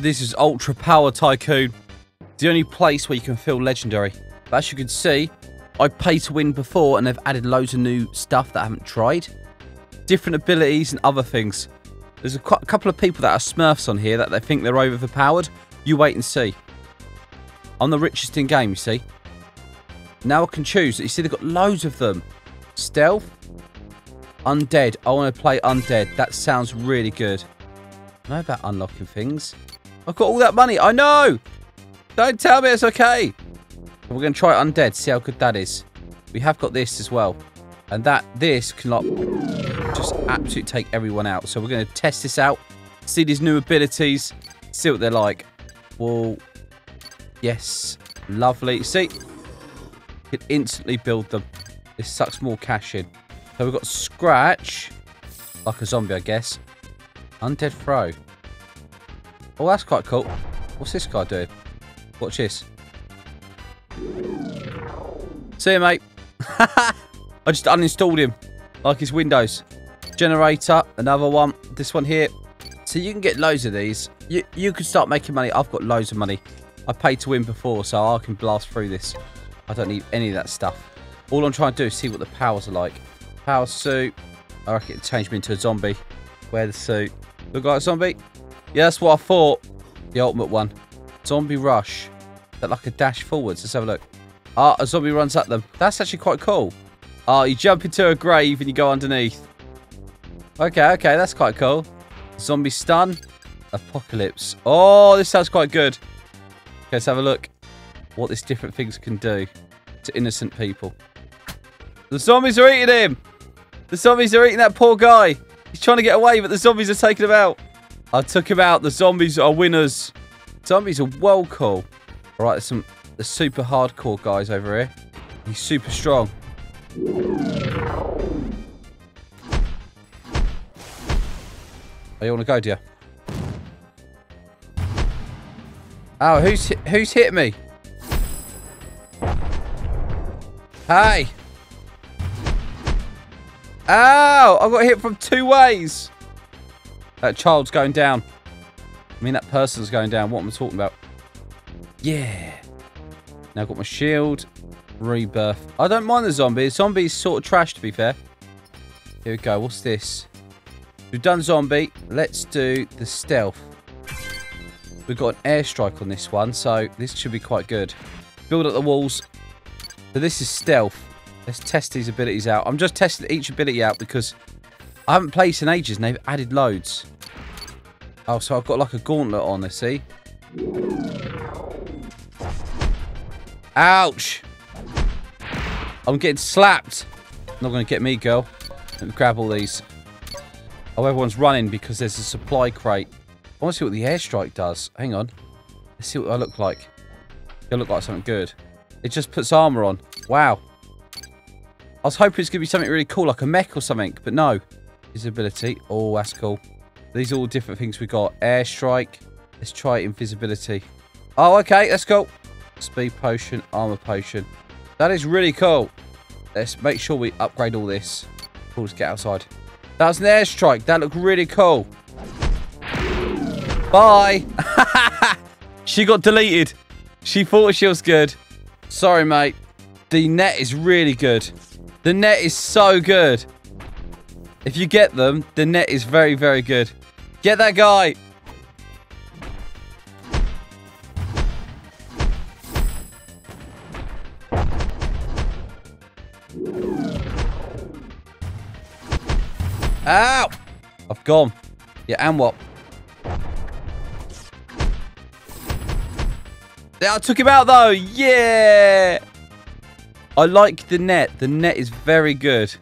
This is Ultra Power Tycoon. The only place where you can feel legendary. But as you can see, I pay to win before and they've added loads of new stuff that I haven't tried. Different abilities and other things. There's a, a couple of people that are smurfs on here that they think they're overpowered. You wait and see. I'm the richest in game, you see. Now I can choose. You see, they've got loads of them. Stealth. Undead. I want to play undead. That sounds really good. I know about unlocking things. I've got all that money. I know. Don't tell me it's okay. We're going to try undead. See how good that is. We have got this as well. And that, this can like just absolutely take everyone out. So we're going to test this out. See these new abilities. See what they're like. Well, yes. Lovely. See, can instantly build them. This sucks more cash in. So we've got Scratch. Like a zombie, I guess. Undead Throw. Oh, that's quite cool. What's this guy doing? Watch this. See you, mate. I just uninstalled him. Like his Windows. Generator. Another one. This one here. So you can get loads of these. You, you can start making money. I've got loads of money. I paid to win before, so I can blast through this. I don't need any of that stuff. All I'm trying to do is see what the powers are like. Power suit. I reckon it changed me into a zombie. Wear the suit. Look like a zombie. Yeah, that's what I thought. The ultimate one. Zombie rush. That like a dash forwards? Let's have a look. Ah, a zombie runs at them. That's actually quite cool. Ah, you jump into a grave and you go underneath. Okay, okay, that's quite cool. Zombie stun. Apocalypse. Oh, this sounds quite good. Okay, let's have a look what these different things can do to innocent people. The zombies are eating him! The zombies are eating that poor guy! He's trying to get away, but the zombies are taking him out. I took him out. The zombies are winners. Zombies are well cool. All right, there's some the super hardcore guys over here. He's super strong. Oh, you want to go, dear? Oh, who's who's hit me? Hey! Ow! I got hit from two ways. That child's going down. I mean, that person's going down. What am I talking about? Yeah. Now I've got my shield. Rebirth. I don't mind the zombies. Zombies sort of trash, to be fair. Here we go. What's this? We've done zombie. Let's do the stealth. We've got an airstrike on this one, so this should be quite good. Build up the walls. So this is stealth. Let's test these abilities out. I'm just testing each ability out because I haven't played in ages and they've added loads. Oh, so I've got like a gauntlet on there, see? Ouch! I'm getting slapped. Not going to get me, girl. Let me grab all these. Oh, everyone's running because there's a supply crate. I want to see what the airstrike does. Hang on. Let's see what I look like. I look like something good. It just puts armor on. Wow. I was hoping it's going to be something really cool, like a mech or something, but no. Visibility. Oh, that's cool. These are all different things we got. Airstrike. Let's try invisibility. Oh, okay. Let's go. Speed potion, armor potion. That is really cool. Let's make sure we upgrade all this. Cool, let's get outside. That was an airstrike. That looked really cool. Bye. she got deleted. She thought she was good. Sorry, mate. The net is really good. The net is so good. If you get them, the net is very, very good. Get that guy. Ow! I've gone. Yeah, and what? Yeah, I took him out though. Yeah. I like the net. The net is very good.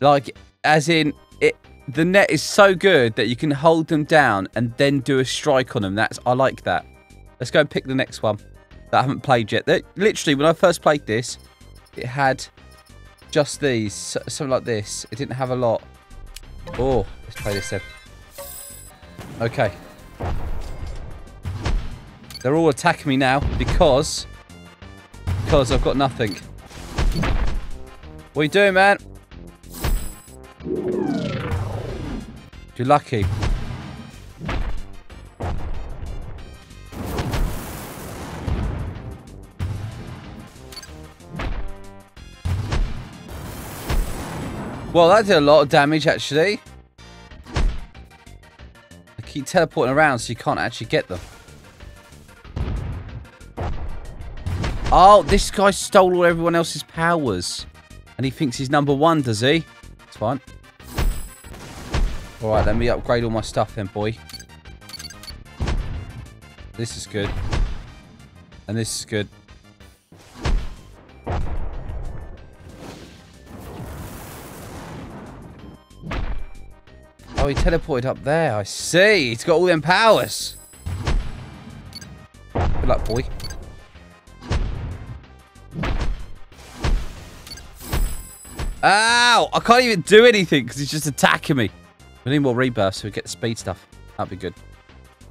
Like, as in, it. The net is so good that you can hold them down and then do a strike on them. That's I like that. Let's go and pick the next one that I haven't played yet. That, literally, when I first played this, it had just these, something like this. It didn't have a lot. Oh, let's play this then. Okay. They're all attacking me now because... Because I've got nothing. What are you doing, man? You're lucky. Well, that did a lot of damage, actually. I keep teleporting around so you can't actually get them. Oh, this guy stole all everyone else's powers. And he thinks he's number one, does he? It's fine. Alright, let me upgrade all my stuff then, boy. This is good. And this is good. Oh, he teleported up there. I see. He's got all them powers. Good luck, boy. Ow! I can't even do anything because he's just attacking me. We need more rebirths so we get the speed stuff. That'd be good.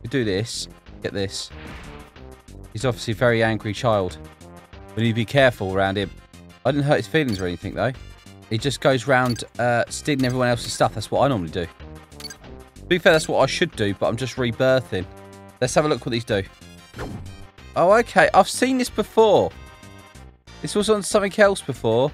We do this. Get this. He's obviously a very angry child. We need to be careful around him. I didn't hurt his feelings or anything, though. He just goes around uh, stealing everyone else's stuff. That's what I normally do. To be fair, that's what I should do, but I'm just rebirthing. Let's have a look what these do. Oh, okay. I've seen this before. This was on something else before.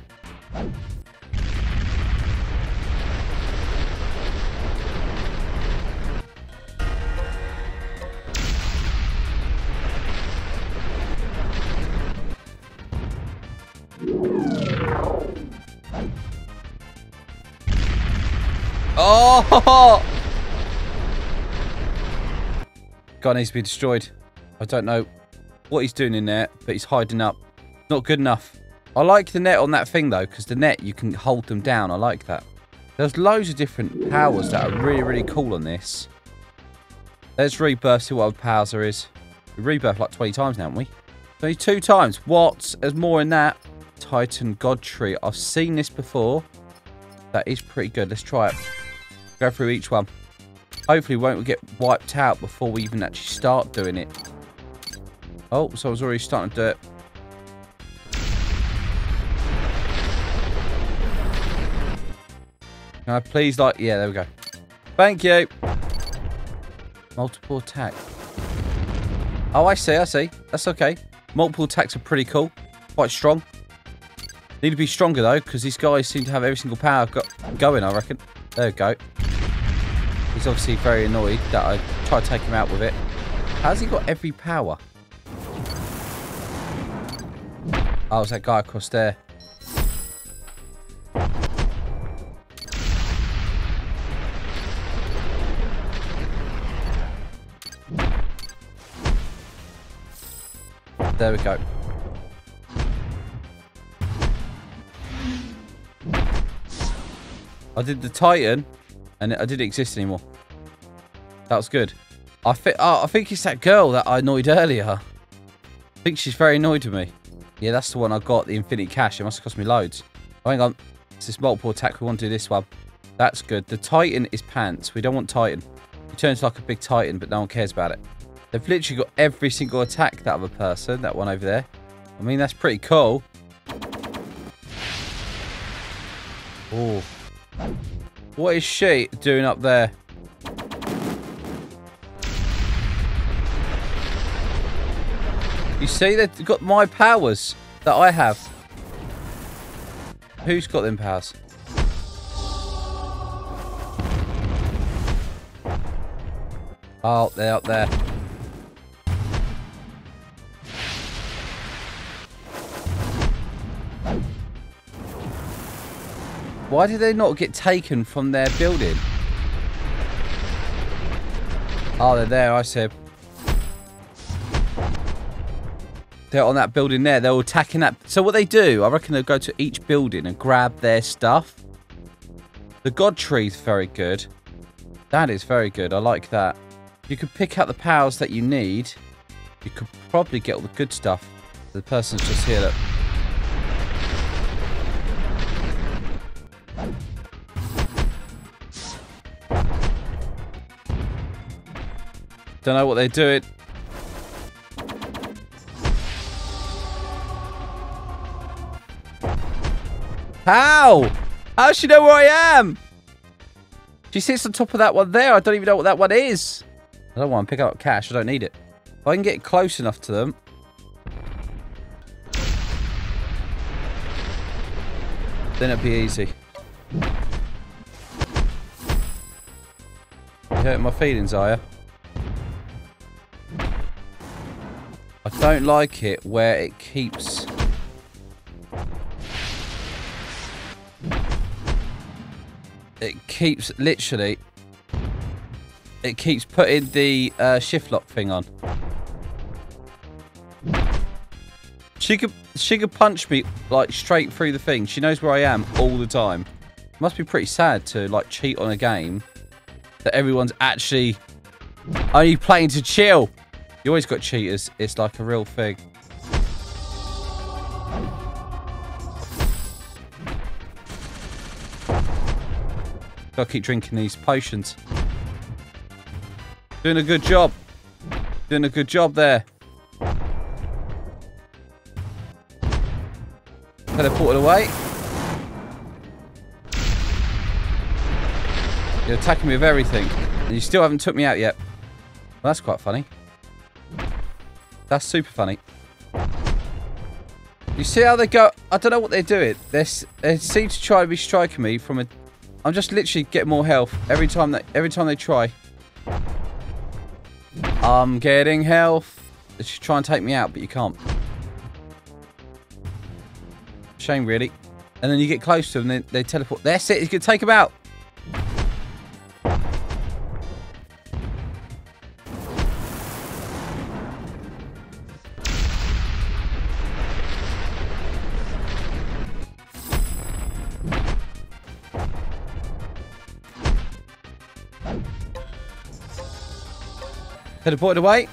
Guy needs to be destroyed. I don't know what he's doing in there, but he's hiding up. Not good enough. I like the net on that thing, though, because the net, you can hold them down. I like that. There's loads of different powers that are really, really cool on this. Let's rebirth, see what other powers there is. We rebirthed like 20 times now, haven't we? Only two times. What? There's more in that. Titan God Tree. I've seen this before. That is pretty good. Let's try it. Go through each one. Hopefully won't get wiped out before we even actually start doing it. Oh, so I was already starting to do it. Can I please like... Yeah, there we go. Thank you. Multiple attack. Oh, I see, I see. That's okay. Multiple attacks are pretty cool. Quite strong. Need to be stronger, though, because these guys seem to have every single power got going, I reckon. There we go. He's obviously very annoyed that I tried to take him out with it. How's he got every power? Oh, it's that guy across there. There we go. I did the Titan, and I didn't exist anymore. That was good. I, think. oh, I think it's that girl that I annoyed earlier. I think she's very annoyed with me. Yeah, that's the one I got, the infinite Cash. It must have cost me loads. Oh, hang on. It's this multiple attack. We want to do this one. That's good. The Titan is pants. We don't want Titan. He turns like a big Titan, but no one cares about it. They've literally got every single attack, that other person. That one over there. I mean, that's pretty cool. Oh. What is she doing up there? You see, they've got my powers that I have. Who's got them powers? Oh, they're up there. Why did they not get taken from their building? Oh, they're there, I said. They're on that building there. They're attacking that. So what they do, I reckon they'll go to each building and grab their stuff. The God Tree is very good. That is very good. I like that. You could pick out the powers that you need. You could probably get all the good stuff. The person's just here. Look. Don't know what they're doing. How? How does she know where I am? She sits on top of that one there. I don't even know what that one is. I don't want to pick up cash. I don't need it. If I can get close enough to them. Then it'd be easy. You hurting my feelings, are you? Don't like it where it keeps... It keeps, literally... It keeps putting the uh, shift lock thing on. She could she could punch me like straight through the thing. She knows where I am all the time. Must be pretty sad to like cheat on a game that everyone's actually only playing to chill. You always got cheaters. It's like a real thing. Gotta keep drinking these potions. Doing a good job. Doing a good job there. Teleported away. You're attacking me with everything. And you still haven't took me out yet. Well, that's quite funny. That's super funny. You see how they go? I don't know what they're doing. They're, they seem to try to be striking me from a... I'm just literally getting more health every time they, every time they try. I'm getting health. They should try and take me out, but you can't. Shame, really. And then you get close to them, they, they teleport. That's it. You can take them out. Teleported away.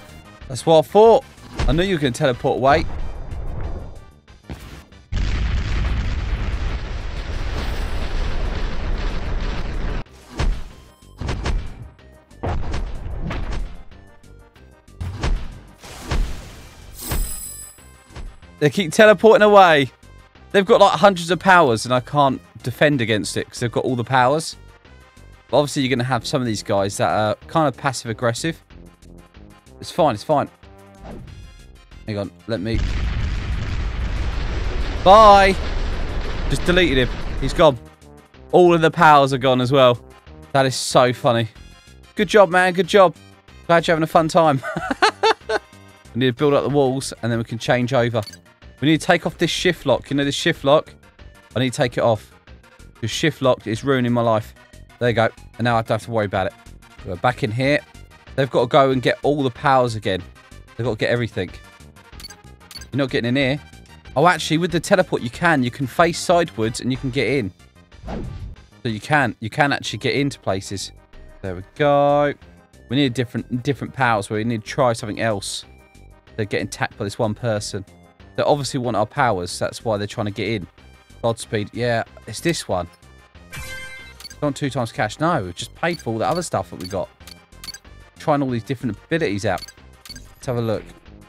That's what I thought. I knew you to teleport away. They keep teleporting away. They've got like hundreds of powers and I can't defend against it because they've got all the powers. But obviously you're going to have some of these guys that are kind of passive aggressive. It's fine, it's fine. Hang on, let me... Bye! Just deleted him. He's gone. All of the powers are gone as well. That is so funny. Good job, man. Good job. Glad you're having a fun time. we need to build up the walls and then we can change over. We need to take off this shift lock. You know this shift lock? I need to take it off. Because shift lock is ruining my life. There you go. And now I don't have to worry about it. We're back in here. They've got to go and get all the powers again. They've got to get everything. You're not getting in here. Oh, actually, with the teleport, you can. You can face sidewards and you can get in. So you can. You can actually get into places. There we go. We need different different powers we need to try something else. They're getting attacked by this one person. They obviously want our powers. That's why they're trying to get in. Godspeed. Yeah, it's this one. Not two times cash. No, we've just paid for all the other stuff that we got trying all these different abilities out. Let's have a look.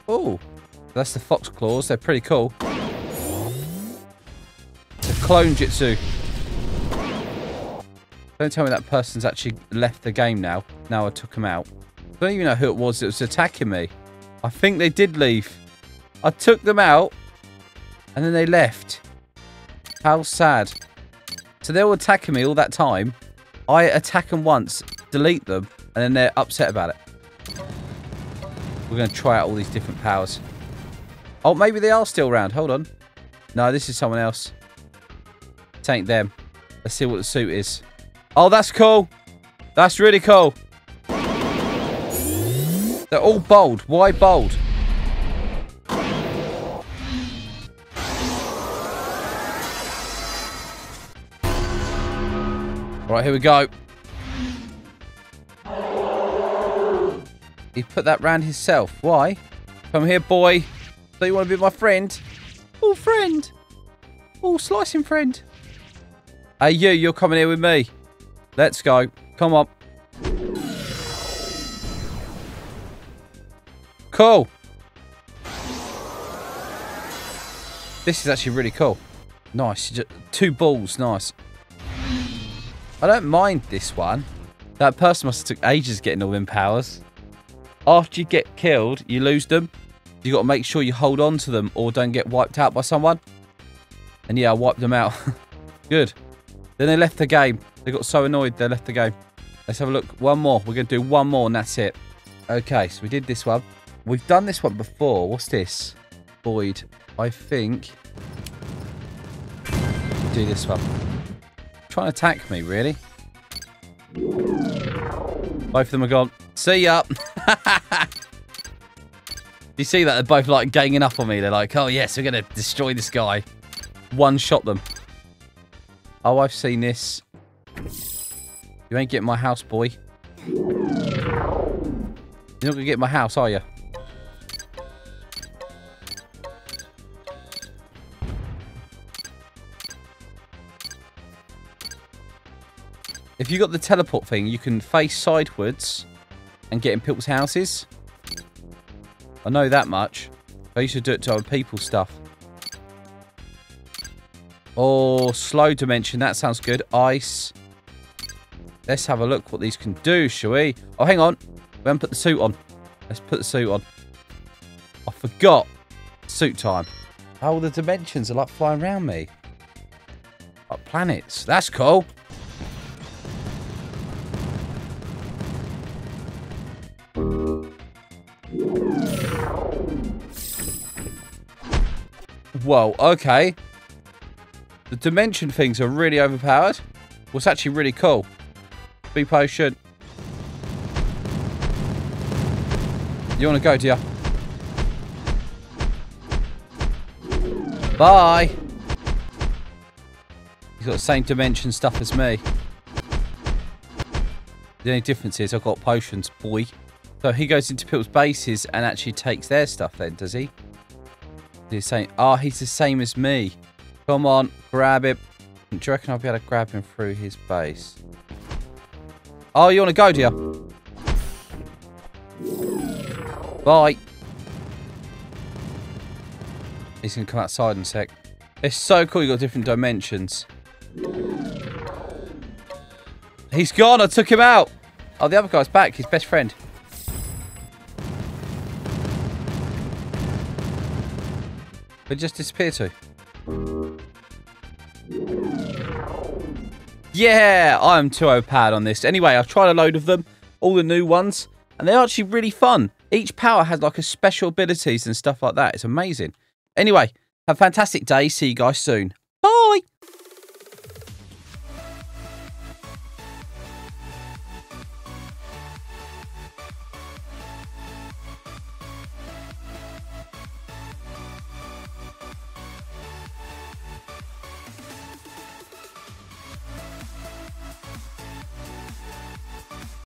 Oh, that's the fox claws. They're pretty cool. The clone jutsu. Don't tell me that person's actually left the game now. Now I took him out. I don't even know who it was that was attacking me. I think they did leave. I took them out and then they left. How sad. So they were attacking me all that time. I attack them once, delete them, and then they're upset about it. We're going to try out all these different powers. Oh, maybe they are still around. Hold on. No, this is someone else. Tank them. Let's see what the suit is. Oh, that's cool. That's really cool. They're all bold. Why bold? Right, here we go. He put that round himself. Why? Come here, boy. So you want to be my friend? Oh, friend. Oh, slicing friend. Hey, you. You're coming here with me. Let's go. Come on. Cool. This is actually really cool. Nice. Two balls. Nice. I don't mind this one. That person must have took ages getting all them powers after you get killed, you lose them. You got to make sure you hold on to them or don't get wiped out by someone. And yeah, I wiped them out. Good. Then they left the game. They got so annoyed they left the game. Let's have a look. One more. We're going to do one more and that's it. Okay, so we did this one. We've done this one before. What's this? Void. I think... Do this one. Trying to attack me, really? Both of them are gone. See ya! you see that? They're both like ganging up on me. They're like, oh yes, we're going to destroy this guy. One shot them. Oh, I've seen this. You ain't getting my house, boy. You're not going to get my house, are you? If you got the teleport thing, you can face sideways and get in people's houses. I know that much. I used to do it to other people's stuff. Oh, slow dimension. That sounds good. Ice. Let's have a look what these can do, shall we? Oh, hang on. We haven't put the suit on. Let's put the suit on. I forgot. Suit time. Oh, the dimensions are like flying around me. Like planets. That's cool. Whoa, okay. The dimension things are really overpowered. What's actually really cool. Be patient. You want to go, do you? Bye. He's got the same dimension stuff as me. The only difference is I've got potions, boy. So he goes into people's bases and actually takes their stuff then, does he? He's saying, oh, he's the same as me. Come on, grab him. Do you reckon I'll be able to grab him through his base? Oh, you want to go, you? Bye. He's going to come outside in a sec. It's so cool you got different dimensions. He's gone. I took him out. Oh, the other guy's back. His best friend. They just disappear to. Yeah, I'm too overpowered on this. Anyway, I've tried a load of them, all the new ones, and they're actually really fun. Each power has like a special abilities and stuff like that. It's amazing. Anyway, have a fantastic day. See you guys soon.